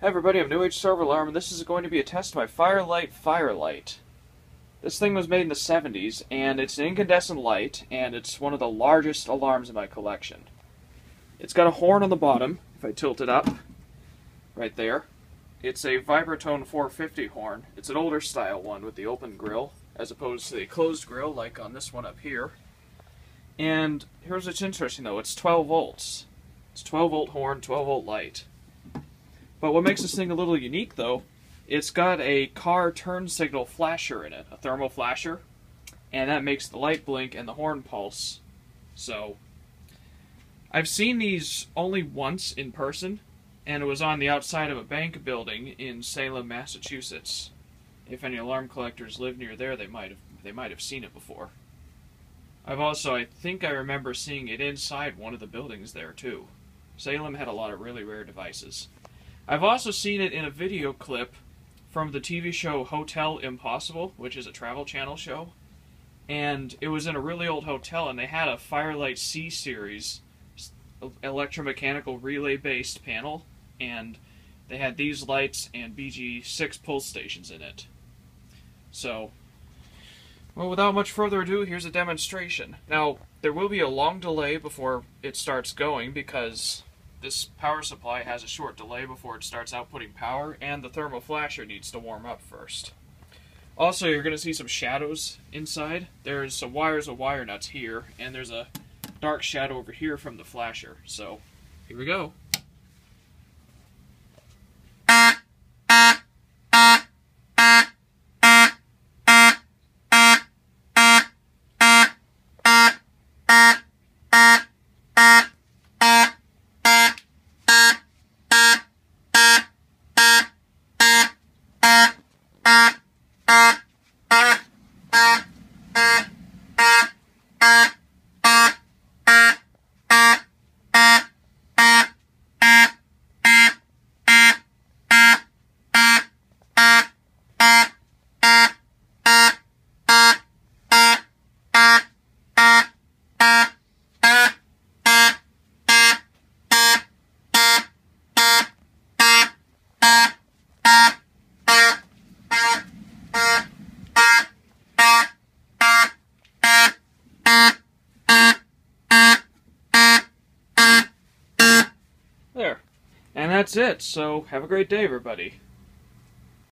Hey everybody, I'm New Age Server Alarm, and this is going to be a test of my Fire-Lite Firelight. This thing was made in the 70s, and it's an incandescent light, and it's one of the largest alarms in my collection. It's got a horn on the bottom, if I tilt it up, right there. It's a Vibratone 450 horn. It's an older style one with the open grill, as opposed to the closed grill like on this one up here. And here's what's interesting though, it's 12 volts. It's 12 volt horn, 12 volt light. But what makes this thing a little unique, though, it's got a car turn signal flasher in it, a thermal flasher, and that makes the light blink and the horn pulse. So, I've seen these only once in person, and it was on the outside of a bank building in Salem, Massachusetts. If any alarm collectors live near there, they might have they might have seen it before. I've also, I think I remember seeing it inside one of the buildings there too. Salem had a lot of really rare devices. I've also seen it in a video clip from the TV show Hotel Impossible, which is a travel channel show. And it was in a really old hotel, and they had a Fire-Lite C series electromechanical relay based panel, and they had these lights and BG6 pulse stations in it. So, well, without much further ado, here's a demonstration. Now, there will be a long delay before it starts going because this power supply has a short delay before it starts outputting power, and the thermal flasher needs to warm up first. Also, you're going to see some shadows inside. There's some wires of wire nuts here, and there's a dark shadow over here from the flasher. So, here we go. Ah. There. And that's it. So have a great day, everybody.